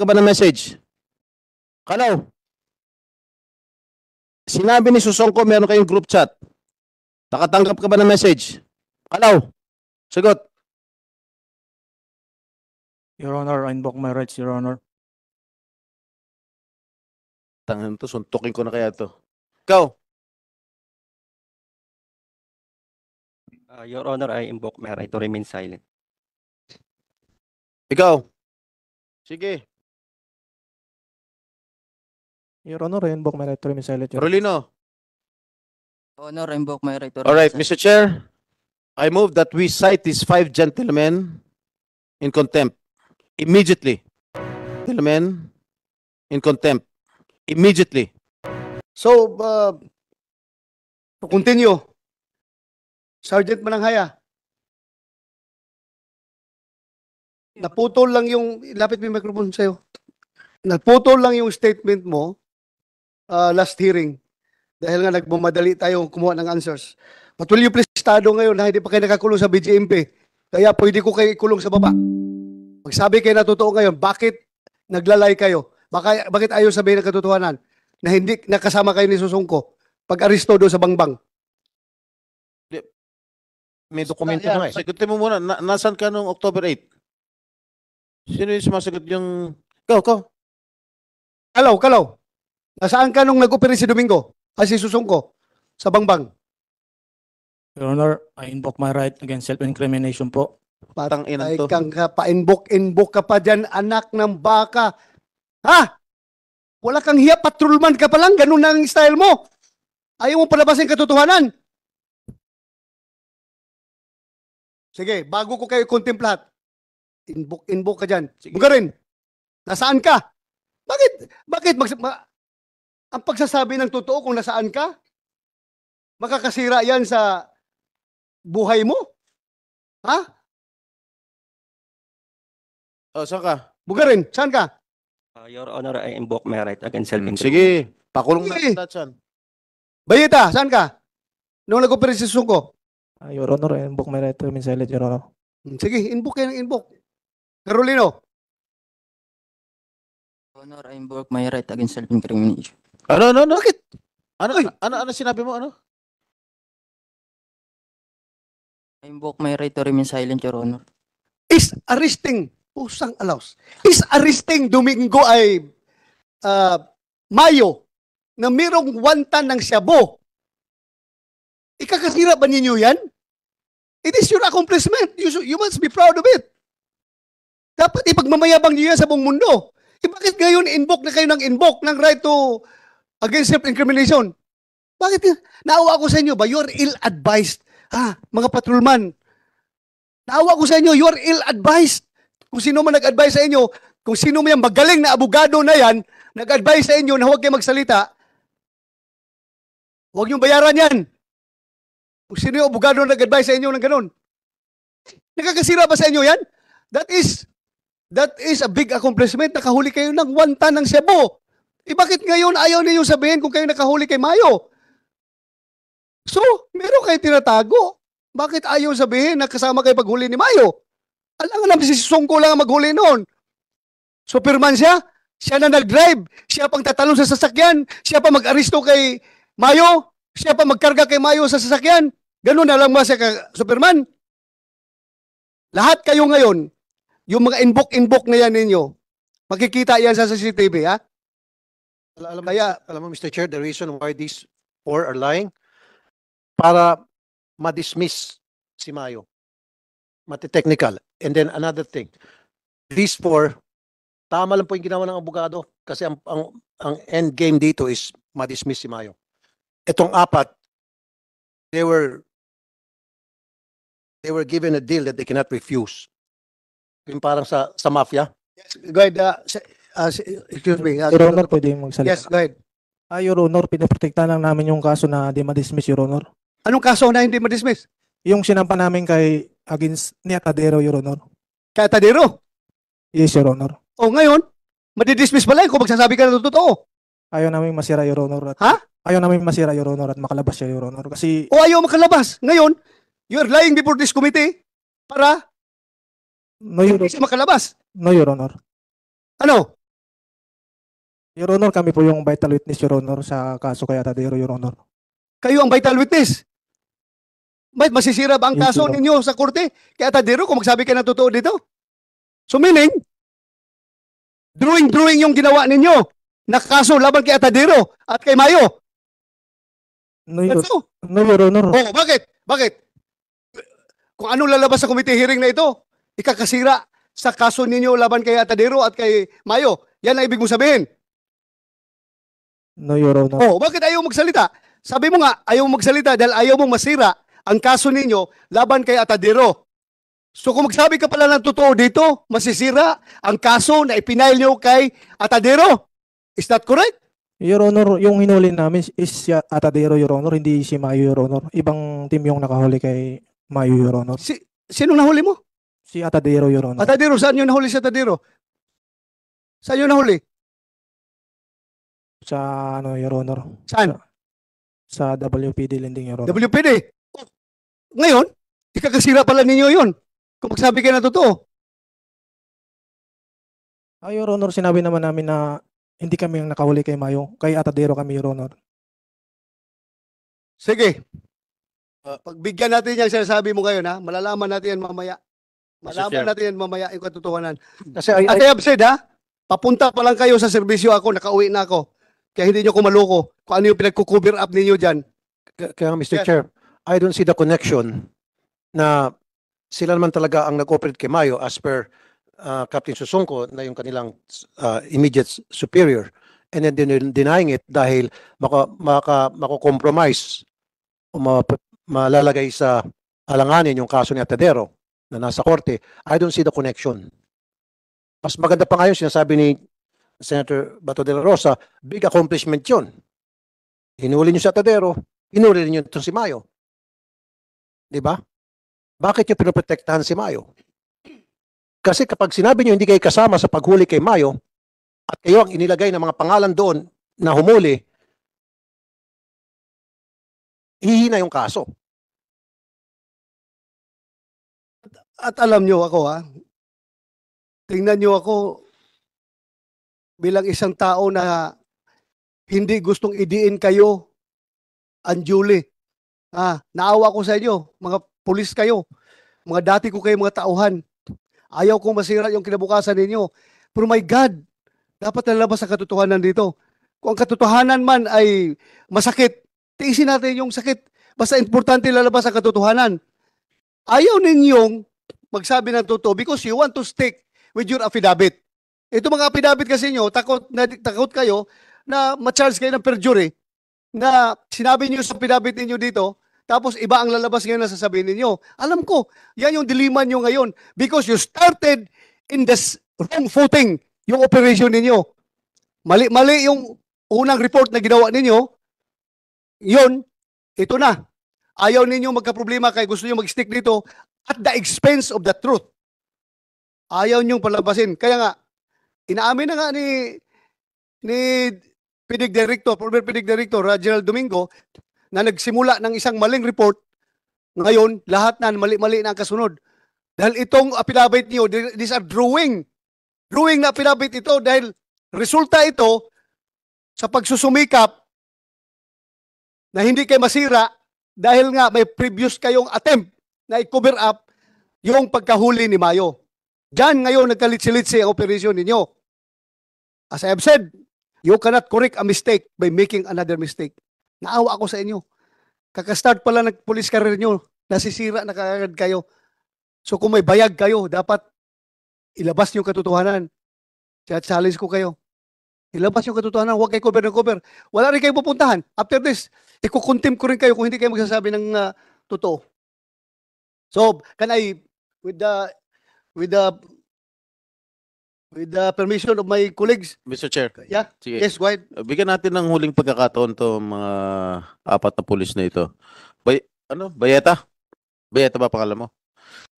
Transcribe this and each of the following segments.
ka ba ng message? Kalaw. Sinabi ni Susongko meron kayong group chat. Nakatanggap ka ba ng message? Kalaw. Sagot. Your Honor, I invoke my rights, Your Honor. Tangan to, suntukin ko na kaya to. Ikaw. Uh, Your Honor, I invoke my right to remain silent. Ikaw. Sige. Your Honor, I invoke my right to remain silent, Your Honor. Carolino. Honor, I invoke my right to All right, remain Mr. Chair. I move that we cite these five gentlemen in contempt immediately. Gentlemen in contempt immediately. So, uh, to continue, Sergeant Mananghaya, naputol lang yung, lapit mo yung microphone sa'yo. Naputol lang yung statement mo uh, last hearing dahil nga nagmamadali tayo kumuha ng answers. But will you please estado ngayon na hindi pa kayo nakakulong sa BGMP? Kaya pwede ko kayo ikulong sa baba. Magsabi kayo na totoo ngayon, bakit naglalay kayo? Baka, bakit ayaw sabihin ng katotohanan? na hindi nakasama kayo ni Susungko pag aresto doon sa Bangbang. May dokumento na nga eh. Sagutin mo muna, na, nasan ka nung October 8? Sino yung sumasagot yung... Go, go. Kalaw, kalaw. Nasaan ka nung nag-opera si Domingo? Ay si Susungko sa Bangbang. Your Honor, I invoke my right against self-incrimination po. Tang ina Ay to. kang ka, pa-inbook-inbook ka pa dyan, anak ng baka. Ha? Wala kang hiya, patrolman ka pa lang, ganun na ang style mo. Ayaw mo palabasin katotohanan. Sige, bago ko kayo contemplate, inbook, inbook ka dyan. Sige. Bugarin, nasaan ka? Bakit, bakit mag, ma- ang pagsasabi ng totoo kung nasaan ka, makakasira yan sa buhay mo? Ha? Oh, saan ka? Bugarin, saan ka? Uh, Your Honor, I invoke my right against Hmm, self-incrimination. Sige, pakulong Sige. lahat yan. Bayita, saan ka? Noong nag-opera si Sungko. Ah, Your Honor, I invoke my right to remain silent, Your Honor. Sige, inbook kayo ng inbook. Carolino, Honor, I invoke my right against self-incrimination. Ano, ano, ano? bakit? Ano, Uy. ano, ano sinabi mo, ano? I invoke my right to remain silent, Your Honor. Is arresting, pusang alaws, is arresting Domingo ay ah, Mayo na mayroong wantan ng Shabu. Ikakasira ba ninyo yan? It is your accomplishment. You, should- you must be proud of it. Dapat ipagmamayabang niyo yan sa buong mundo. Eh, bakit ngayon invoke na kayo ng invoke ng right to against self-incrimination? Bakit? Naawa ako sa inyo ba? You are ill-advised. Ha, mga patrolman. Naawa ko sa inyo, you are ill-advised. Kung sino man nag-advise sa inyo, kung sino man magaling na abogado na yan, nag-advise sa inyo na huwag kayo magsalita, huwag niyong bayaran yan. Kung sino yung abogado na nag-advise sa inyo ng ganun. Nakakasira ba sa inyo yan? That is, that is a big accomplishment. Nakahuli kayo ng one ton ng Cebu. Eh bakit ngayon ayaw niyo sabihin kung kayo nakahuli kay Mayo? So, meron kayo tinatago. Bakit ayaw sabihin na kasama kayo paghuli ni Mayo? Alam naman si Songko lang ang maghuli noon. Superman siya. Siya na nag-drive. Siya pang tatalon sa sasakyan. Siya pa mag-aristo kay Mayo. Siya pa magkarga kay Mayo sa sasakyan. Ganun na lang ba siya Superman? Lahat kayo ngayon, yung mga inbook-inbook na yan ninyo, makikita yan sa CCTV, ha? Alam, Kaya- alam mo, Mr. Chair, the reason why these four are lying, para ma-dismiss si Mayo. Mati-technical. And then another thing, these four, tama lang po yung ginawa ng abogado kasi ang, ang, ang end game dito is ma-dismiss si Mayo. Itong apat, they were they were given a deal that they cannot refuse. Yung parang sa sa mafia. Go ahead, uh, uh, excuse me. uh, Your Honor, pwede yung magsalita. yes, go ahead. Ah, Your Honor, pinaprotektahan lang namin yung kaso na di ma-dismiss, Your Honor. Anong kaso na hindi ma-dismiss? Yung sinampa namin kay against ni Atadero, Your Honor. Kaya Tadero. Yes, Your Honor. O ngayon, madidismiss pala yun kung magsasabi ka ng totoo. Ayaw namin masira, Your Honor. At, Ha? Ayaw namin masira, Your Honor, at makalabas siya, Your Honor. Kasi, O ayaw makalabas. Ngayon, you are lying before this committee para no, Your, hindi siya makalabas. no, Your Honor. Ano? Your Honor, kami po yung vital witness, Your Honor, sa kaso kay Atadero, Your Honor. Kayo ang vital witness. May masisira ba ang Yes, kaso Your Honor. ninyo sa korte? Kaya Tadero, kung magsabi ka ng totoo dito. So meaning, drawing-drawing yung ginawa ninyo na kaso laban kay Atadero at kay Mayo. No, Your, That's all. no, Your Honor. Oh, bakit? Bakit? Kung anong lalabas sa committee hearing na ito, ikakasira sa kaso ninyo laban kay Atadero at kay Mayo. Yan ang ibig mong sabihin. No, Your Honor. Oh, bakit ayaw magsalita? Sabi mo nga, ayaw magsalita dahil ayaw mong masira ang kaso ninyo laban kay Atadero. So kung magsabi ka pala ng totoo dito, masisira ang kaso na ipinail nyo kay Atadero. Is that correct? Your Honor, yung hinuli namin is si Atadero, Your Honor, hindi si Mayo, Your Honor. Ibang team yung nakahuli kay Mayo, Your Honor. Si, sino nahuli mo? Si Atadero, Your Honor. Atadero, saan nyo nahuli si Atadero? Saan nyo nahuli? Sa, ano, Your Honor. Saan? Sa WPD Lending, Your Honor. WPD. Ngayon, ikakasira pala ninyo yun. Kung magsabi kayo na totoo. Ah, Your Honor, sinabi naman namin na hindi kami yung nakahuli kay Mayo. Kay Atadero kami, Your Honor. Sige. Pagbigyan natin yung sinasabi mo ngayon, ha? Malalaman natin yan mamaya. Malalaman Chair. natin yan mamaya yung katotohanan. Kasi I, I, At I have said, ha? Papunta pa lang kayo sa serbisyo ako, nakauwi na ako. Kaya hindi nyo ko maloko kung ano yung pinagkukover up ninyo dyan. K- Kaya nga, Mr. Yes. Chair, I don't see the connection na sila naman talaga ang nag-operate kay Mayo as per uh, Captain Susungko na yung kanilang uh, immediate superior. And then din- denying it dahil maka, maka, mako-compromise o ma, malalagay sa alanganin yung kaso ni Atadero na nasa korte. I don't see the connection. Mas maganda pa ngayon sinasabi ni Senator Bato de la Rosa, big accomplishment yun. Hinuli niyo si Atadero, hinuli niyo itong si Mayo. Di ba? Bakit niyo pinoprotektahan si Mayo? Kasi kapag sinabi niyo hindi kayo kasama sa paghuli kay Mayo at kayo ang inilagay ng mga pangalan doon na humuli, hihina yung kaso. At alam nyo ako, ha? Tingnan nyo ako bilang isang tao na hindi gustong idiin kayo unduly. Ah, naawa ko sa inyo, mga pulis kayo, mga dati ko kayo mga tauhan. Ayaw kong masira yung kinabukasan ninyo. Pero my God, dapat lalabas ang katotohanan dito. Kung ang katotohanan man ay masakit, tiisin natin yung sakit. Basta importante lalabas ang katotohanan. Ayaw ninyong magsabi ng totoo because you want to stick with your affidavit. Ito mga affidavit kasi nyo, takot, na, takot kayo na ma-charge kayo ng perjury na sinabi niyo sa affidavit ninyo dito, tapos iba ang lalabas ngayon na sasabihin ninyo. Alam ko, yan yung dilema nyo ngayon because you started in the wrong footing yung operation ninyo. Mali-mali yung unang report na ginawa ninyo, yun, ito na. Ayaw ninyo magka-problema kaya gusto niyo mag-stick dito at the expense of the truth. Ayaw niyong palabasin. Kaya nga, inaamin na nga ni ni PDG Director, former PDG Director, Reginald Domingo, na nagsimula ng isang maling report, ngayon, lahat na mali-mali na ang kasunod. Dahil itong affidavit niyo, these are drawing. Drawing na affidavit ito dahil resulta ito sa pagsusumikap na hindi kayo masira dahil nga may previous kayong attempt na i-cover up yung pagkahuli ni Mayo. Diyan ngayon nagkalitsi-litsi ang operasyon ninyo. As I have said, you cannot correct a mistake by making another mistake. Naawa ako sa inyo. Kakastart pala ng police career nyo, nasisira na kaagad kayo. So kung may bayag kayo, dapat ilabas yung katotohanan. Kaya challenge ko kayo. Ilabas yung katotohanan, huwag kayo cover ng cover. Wala rin kayo pupuntahan. After this, ikukontempt ko rin kayo kung hindi kayo magsasabi ng ah, totoo. So, can I, with the, with the, with the permission of my colleagues, Mr. Chair. Yeah. Sige. yes, go ahead. Bigyan natin ng huling pagkakataon to mga apat na pulis na ito. Bay, ano? Bayeta? Bayeta ba pangalan mo?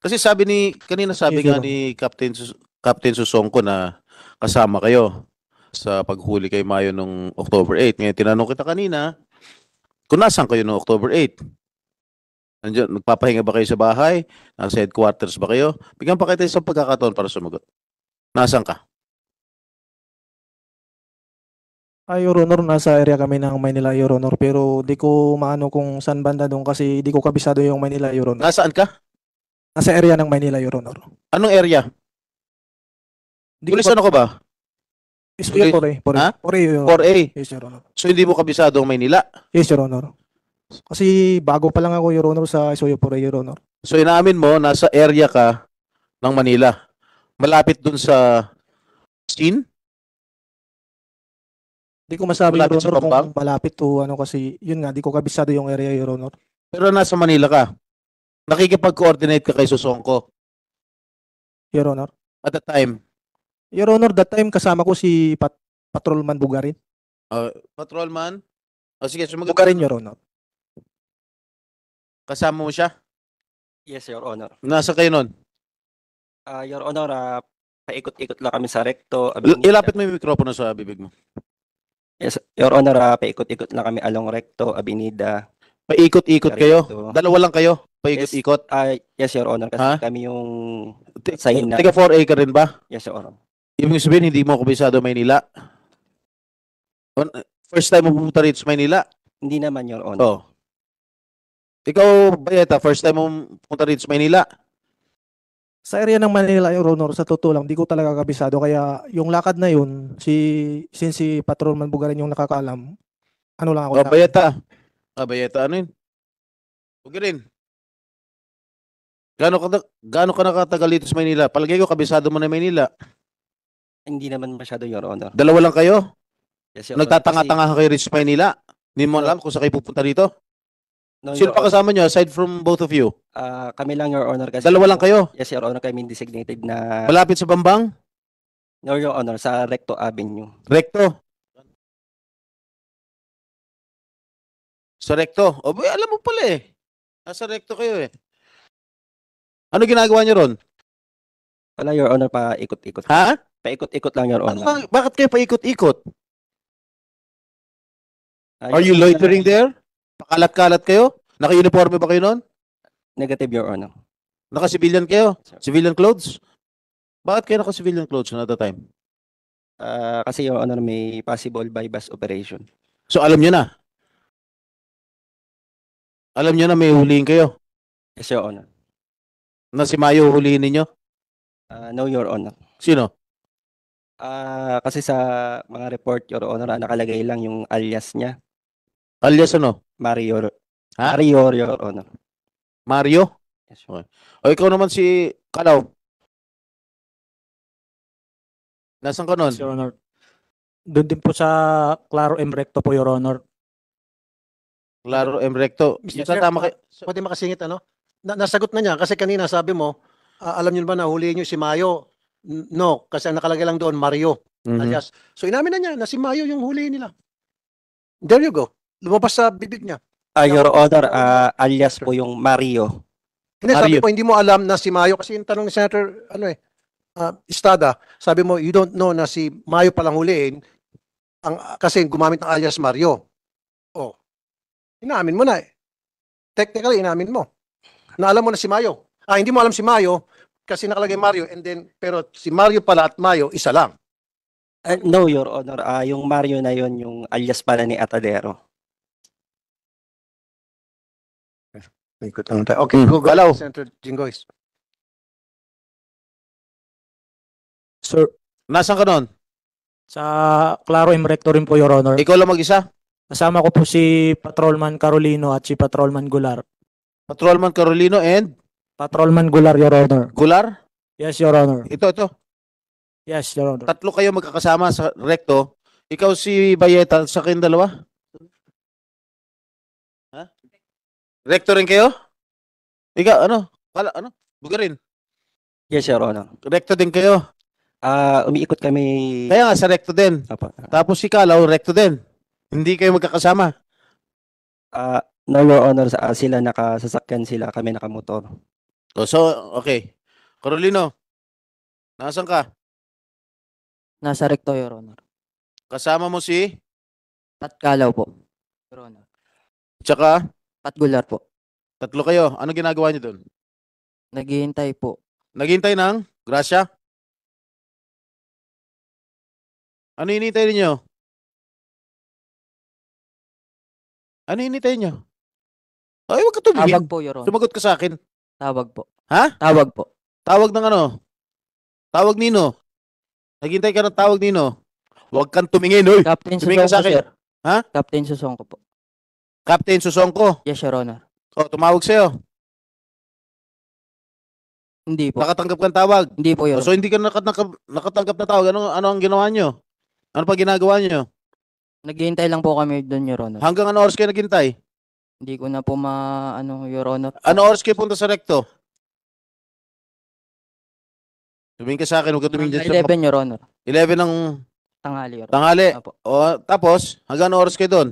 Kasi sabi ni, kanina sabi Yes, nga ni Captain, Sus- Captain Susongko na kasama kayo sa paghuli kay Mayo nung October 8. Ngayon, tinanong kita kanina, kung nasaan kayo nung October 8? Nandiyan, nagpapahinga ba kayo sa bahay? Nasa headquarters ba kayo? Bigyan pa kita isang pagkakataon para sumagot. Nasaan ka? Ay, Your Honor, nasa area kami ng Maynila, Your Honor. Pero di ko maano kung saan banda doon kasi di ko kabisado yung Maynila, Your Honor. Nasaan ka? Nasa area ng Maynila, Your Honor. Anong area? Di ko Pulis ano ka ba? Po Ha? rin, Your Honor. 4A. Yes, Your Honor. So hindi mo kabisado ang Maynila. Yes, Your Honor. Kasi bago pa lang ako, Your Honor, sa Isuya po rin, Your Honor. So inaamin mo, nasa area ka ng Manila. Malapit dun sa scene? Di ko masabi, Your Malapit sa Honor, kung malapit o ano kasi, yun nga, di ko kabisado yung area, Your Honor. Pero nasa Manila ka. Nakikipag-coordinate ka kay Susongko Your Honor. at the time. Your Honor, that time kasama ko si Pat Patrolman Bugarin. Uh, patrolman? O sige, sumagot. Bugarin, Your Honor. Kasama mo siya? Yes, Your Honor. Nasa kayo nun? Ah, Your Honor, ah, paikot-ikot lang kami sa recto. Il- Avenida. Ilapit mo yung mikropono sa bibig mo. Yes, Your Honor, ah, paikot-ikot lang kami along recto, Avenida. Paikot-ikot kayo. Recto. Dalawa lang kayo. Paikot-ikot. Ah, yes, Your Honor, kasi Ha? kami yung Ti- Sign na. Tiga 4A ka rin ba? Yes, Your Honor. Ibig sabihin, hindi mo kabisado Maynila. On- First time mo pumunta rito sa Maynila. Hindi naman, Your Honor. Oh. Ikaw, Bayeta, first time mo pumunta rito sa Maynila. Sa area ng Manila, Your Honor, sa totoo lang, di ko talaga kabisado. Kaya yung lakad na yun, si, since si Patrolman Bugarin yung nakakaalam, ano lang ako Oh, na- Bayeta. Ah, Bayeta, ano yun? Huwag rin. Gaano ka, na- gaano ka nakatagal dito sa Maynila? Palagay ko, kabisado mo na Maynila. Hindi naman masyado, Your Honor. Dalawa lang kayo? Yes, Your Honor, Nagtatanga-tanga ka kayo rito sa Maynila? Hindi mo alam kung saan kayo pupunta rito? No, Sino Your pa Honor. kasama nyo aside from both of you? Ah, kami lang, Your Honor. Kasi Dalawa lang kayo? Yes, Your Honor, kami designated na Malapit sa Bambang? No, Your Honor, sa Recto Avenue. Recto. Sa recto. O, boy, alam mo pala eh. Nasa recto kayo eh. Ano ginagawa niyo ron? Wala, Your Honor, pa ikot-ikot. Ha? Paikot-ikot lang, Your Ano Honor. ba- bakit kayo paikot-ikot? Ah, Are you Honor, loitering there? Pakalat-kalat kayo? Naka-uniforme ba kayo nun? Negative, Your Honor. Naka-civilian kayo? Civilian clothes? Bakit kayo naka-civilian clothes at the time? Ah, kasi, Your Honor, may possible bypass operation. So alam niyo na. Alam niyo na may huliin kayo. Yes, Your Honor. Na si Mayo huliin ninyo. Ah, no, Your Honor. Sino? Ah, kasi sa mga report, Your Honor, ah, nakalagay lang yung alias niya. Alias ano? Mario. Ha? Mario, Your Honor. Mario? Yes, Honor. O ikaw naman si Kalaw. Nasaan ka nun? Yes, Your Honor. Doon din po sa Claro M. Recto po, Your Honor. Claro, M. Recto. Mr. Yung Chair, tama kay... Pwede makasingit ano? Na, nasagot na niya kasi kanina sabi mo, ah, alam niyo ba na huliin niyo si Mayo? N- No, kasi ang nakalagay lang doon Mario Mhm. alias. So inamin na niya na si Mayo yung huliin nila. There you go. Lumabas sa bibig niya. Ah, Your Honor, ah, alias po yung Mario. Hindi, sabi Mario. mo, hindi mo alam na si Mayo kasi yung tanong ni Senator, ano eh, ah, Estrada, sabi mo, you don't know na si Mayo palang huliin ang, kasi gumamit ng alias Mario. Oh, inamin mo na eh. Technically, inamin mo. Na alam mo na si Mayo. Ah, hindi mo alam si Mayo kasi nakalagay Mario and then, pero si Mario pala at Mayo, isa lang. Ah, no, Your Honor. Ah, yung Mario na yon yung alias pala ni Atadero. Ikot lang tayo. Okay, Hmm, go, go. Galaw. Senator Jinggoy. Sir, Nasaan ka nun? sa Claro M. Recto rin po, Your Honor. Ikaw lang mag-isa? Kasama ko po si Patrolman Carolino at si Patrolman Gular. Patrolman Carolino and Patrolman Gular, Your Honor. Gular? Yes, Your Honor. Ito, ito. Yes, Your Honor. Tatlo kayo magkakasama sa recto. Ikaw si Bayeta, sa kayong dalawa? Recto rin kayo? Ikaw, ano? Kala, ano? Bugarin. Yes, Your Honor. Recto din kayo. Ah, umiikot kami. Kaya nga, sa recto din. Apa. Tapos si Kalaw, recto din. Hindi kayo magkakasama. Ah, no, Your Honor, sa, ah, sila nakasasakyan sila, kami nakamotor. O, so, okay. Carolino, nasan ka? Nasa recto, Your Honor. Kasama mo si, Pat Kalaw po. Your Honor. tsaka, Pat Gular po. tatlo kayo. Ano ginagawa niyo doon? Naghihintay po. Naghintay ng grasya? Ano hinihintay ninyo? Ano hinintay nyo? Ay, wag ka tumingin. Tawag po, Your Honor. Sumagot ka sa akin. Tawag po. Ha? Tawag po. Tawag ng ano? Tawag nino? Naghintay ka ng tawag nino? Huwag kang tumingin, hoy. Captain Tumingin ka sa Susongko, akin. sir. Ha? Captain Susongko po. Captain Susongko. Yes, Your Honor. O, tumawag sa'yo. Hindi po. Nakatanggap kang tawag. Hindi po, Your O, so, hindi ka nakatanggap, nakatanggap na tawag. Ano, ano ang ginawa nyo? Ano pa ginagawa nyo? Naghihintay lang po kami doon, Your Honor. Hanggang ano oras kayo naghintay? Hindi ko na po ma, ano, Your Honor. Ano oras kayo punta sa recto? Tumingin ka sa akin, huwag ka tumingin dyan sa 11, Your Honor. 11 ng Tanghali, Your Honor. tanghali. Apo. O, tapos, hanggang ano oras kayo doon?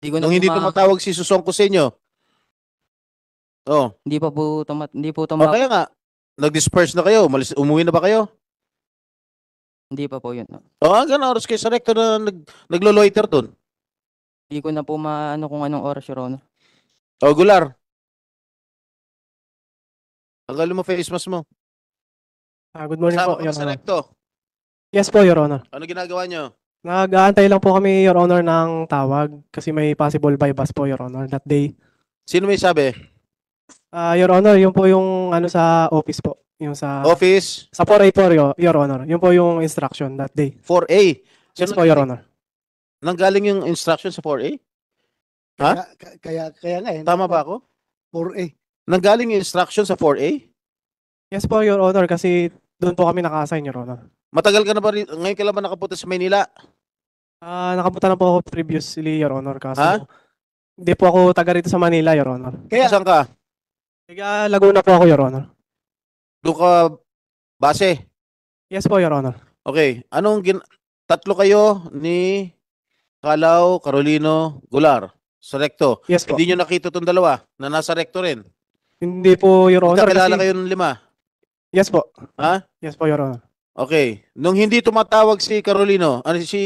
Hindi ko na Nung hindi ma- tumatawag si Susongko sa inyo. Oh, Hindi pa po tumat hindi po o tumat kaya nga, nag-disperse na kayo, umalis, umuwi na ba kayo? hindi pa po yun. O, hanggang ano oras kayo sa na nag, naglo-loiter doon? Hindi ko na po maano kung anong oras, Your Honor. O, Gular. Tanggalin mo face mask mo. Ah, good morning Kasama po, ka Your sa Honor. recto. Yes po, Your Honor. Ano ginagawa nyo? Nag-aantay lang po kami, Your Honor, ng tawag kasi may possible bypass po, Your Honor, that day. Sino may sabi? Ah, Your Honor, yun po yung ano sa office po. Yung sa Office sa 484, Your, Your Honor. Yun po yung instruction that day. 4A. Yes Sino po, Your Honor. Nanggaling yung instruction sa 4A? Ha? Kaya, kaya, kaya nga eh. Tama ba ako? 4A. Nanggaling yung instruction sa 4A? Yes po, Your Honor, kasi doon po kami naka-assign, Your Honor. Matagal ka na ba rin, ngayon ka lang ba nakapunta sa Maynila? Ah, nakapunta na po ako previously, Your Honor, kasi Ha? hindi po ako taga rito sa Manila, Your Honor. Kaya- Saan ka? Taga Laguna po ako, Your Honor. Doon ka base? Yes po, Your Honor. Okay. Anong gin... Tatlo kayo ni Kalaw, Carolino, Gular sa recto. Yes po. Hindi nyo nakita itong dalawa na nasa recto rin. Hindi po, Your Honor, Kakilala kasi... kayo ng lima. Yes po. Ha? Yes po, Your Honor. Okay. Nung hindi tumatawag si Carolino, ano si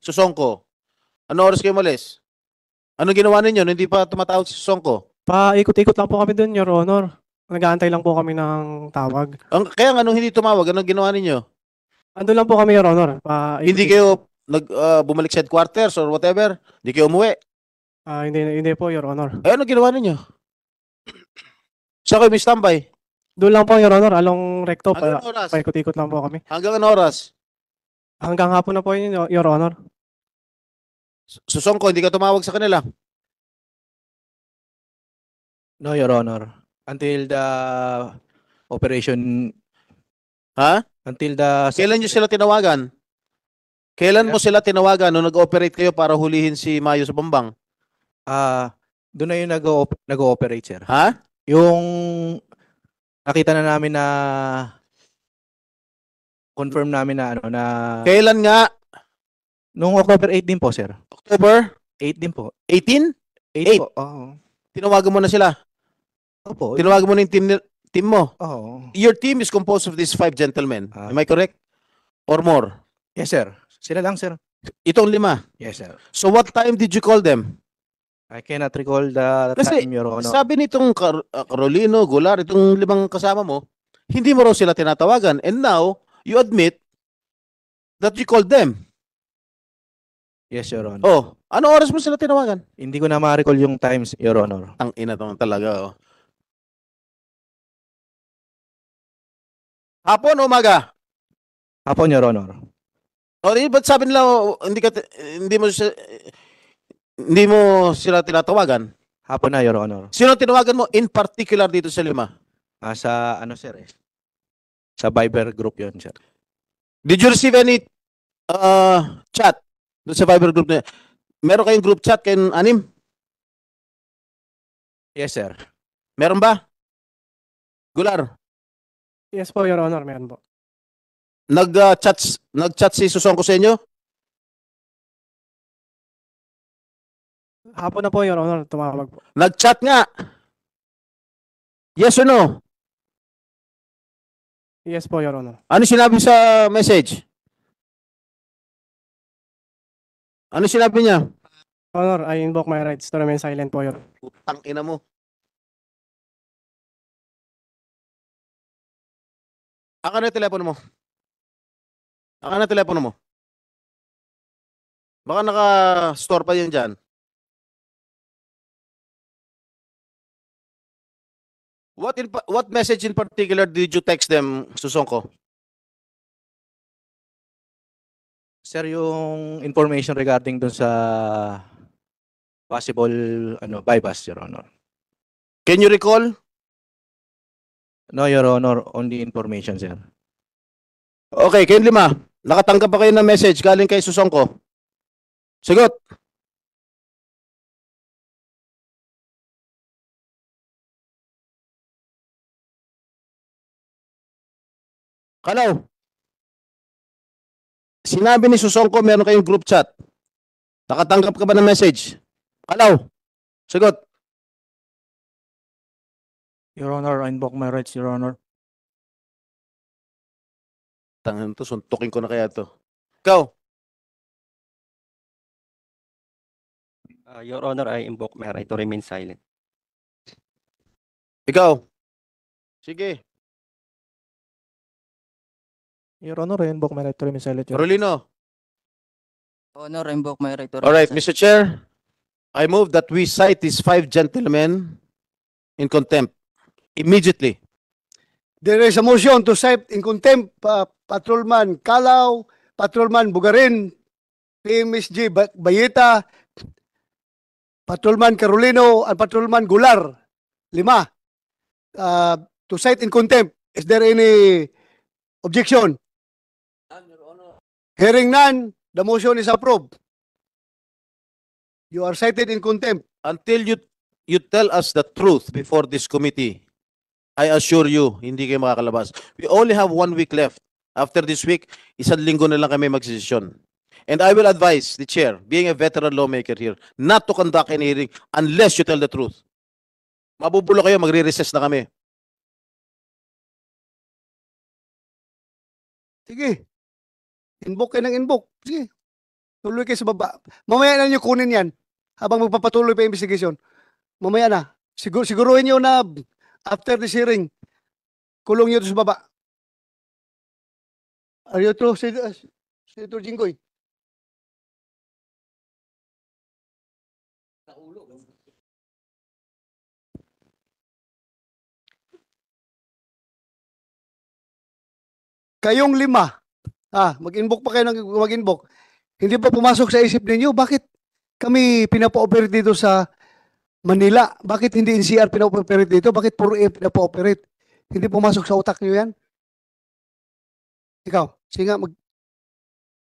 Susongko, ano oras kayo malis? Ano ginawa ninyo nung hindi pa tumatawag si Susongko? Paikot-ikot lang po kami doon, Your Honor. Nag-aantay lang po kami ng tawag. Ang, kaya nga nung hindi tumawag, ano ginawa ninyo? Ando lang po kami, Your Honor. Pa Hindi kayo nag, ah, bumalik sa headquarters or whatever? Hindi kayo umuwi? Ah, hindi, hindi po, Your Honor. Eh, ano ginawa ninyo? Saan kayo may standby? Doon lang po, Your Honor. Along recto, Hanggang pa, anong oras? paikot-ikot lang po kami. Hanggang ano oras? Hanggang hapon na po yun, Your- Honor. Susongko, hindi ka tumawag sa kanila. No, Your Honor. Until the operation, Ha? until the... Kailan nyo sila tinawagan? Kailan mo sila tinawagan nung nag-operate kayo para hulihin si Mayo sa Bambang? Ah, doon na yung nag-o- nag-ooperate, sir. Ha? Yung nakita na namin na confirm namin na ano na Kailan nga? nung October 8 din po, sir. October 8 din po. 18? 8, Eight. po. Oo. Tinawagan mo na sila. Opo. Tinawagan mo na yung team, ni- team mo. Oo. Your team is composed of these five gentlemen. Ah. Am I correct? Or more? Yes, sir. Sila lang, sir. Itong lima. Yes, sir. So what time did you call them? I cannot recall the Kasi, time, Your Honor. Sabi nitong Car- uh, Carolino, Golar, itong limang kasama mo, hindi mo raw sila tinatawagan. And now, you admit that you called them. Yes, Your Honor. Oh, ano oras mo sila tinawagan? Hindi ko na ma-recall yung times, Your Honor. Ang ina to talaga. Oh. Hapon o umaga? Hapon, Your Honor. O, di ba't sabi nila oh, hindi ka hindi mo si- hindi mo sila tinatawagan? Hapon na, Your Honor. Sino tinawagan mo in particular dito sa lima? Ah, sa ano, sir eh. Sa Viber group yon sir. Did you receive any uh, chat doon sa Viber group na Meron kayong group chat kayong anim? Yes, sir. Meron ba? Gular, Yes po, Your Honor. Meron po. nag-chat nag-chat si Susongko sa inyo? Hapon na po, Your Honor. Tumawag po. Nag-chat nga. Yes or no? Yes po, Your Honor. Ano sinabi sa message? Ano sinabi niya? Honor, I invoke my rights to remain silent po, Your Honor. Putang ina mo. Aka na yung telepono mo. Aka na yung telepono mo. Baka naka-store pa yan dyan. What in what message in particular did you text them, Susongko? Sir, yung information regarding dun sa possible ano bypass, Your Honor. Can you recall? No, Your Honor, only information, sir. Okay, kayo lima. Nakatanggap ba kayo ng message galing kay Susongko? Sagot. Kalaw. Sinabi ni Susongko meron kayong group chat. Nakatanggap ka ba ng message? Kalaw. Sagot. Your Honor, I invoke my rights, Your Honor. Tangan to, suntukin ko na kaya to. Ikaw. Uh, Your Honor, I invoke my right to remain silent. Ikaw. Sige. Your Honor, I invoke my right to remain silent. Your Carolino. Honor, I invoke my right to All right, remain Mr. Chair, I move that we cite these five gentlemen in contempt immediately. There is a motion to cite in contempt uh, Patrolman Kalaw, Patrolman Bugarin, PMSG Ba- Bayeta, Patrolman Carolino, and Patrolman Gular. Lima. Uh, to cite in contempt. Is there any objection? Hearing none, the motion is approved. You are cited in contempt. Until you you tell us the truth before this committee, I assure you, hindi kayo makakalabas. We only have one week left. After this week, isang linggo na lang kami magsisesyon. And I will advise the chair, being a veteran lawmaker here, not to conduct any hearing unless you tell the truth. Mabubulo kayo, magre-recess na kami. Sige. Inbook kayo ng inbook. Sige. Tuloy kayo sa baba. Mamaya na nyo kunin yan habang magpapatuloy pa yung investigation. Mamaya na. Sigur siguruhin nyo na after this hearing, kulong nyo to sa baba. Are you true, Sen- uh, Senator Jinggoy? Kayong lima, ah, mag-inbook pa kayo ng mag-inbook. Hindi ba pumasok sa isip ninyo, bakit kami pinapa-operate dito sa Manila? Bakit hindi NCR pinapa-operate dito? Bakit puro A pinapa-operate? Hindi pumasok sa utak niyo yan? Ikaw, sige nga, mag,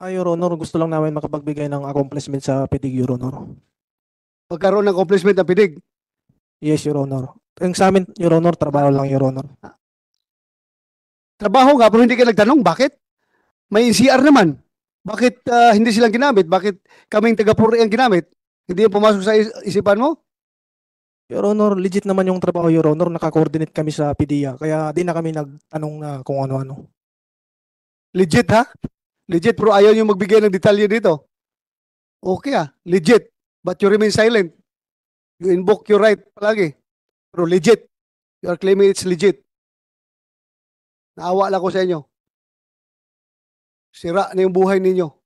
Ah, Your Honor, gusto lang namin makapagbigay ng accomplishment sa PDG, Your Honor. magkaroon ng accomplishment ng pidig. Yes, Your Honor. Yung sa amin, Your Honor, trabaho lang, Your Honor. Trabaho nga, pero hindi ka nagtanong, bakit? May NCR naman. Bakit ah, hindi silang ginamit? Bakit kaming taga-puri ang ginamit? Hindi yung pumasok sa is- isipan mo? Your Honor, legit naman yung trabaho, Your Honor. Nakakoordinate kami sa PDEA. Kaya di na kami nagtanong na kung ano-ano. Legit ha? Legit, pero ayaw nyo magbigay ng detalye dito. Okay ah, legit. But you remain silent. You invoke your right palagi. Pero legit. You are claiming it's legit. Naawa lang ko sa inyo. Sira na yung buhay ninyo.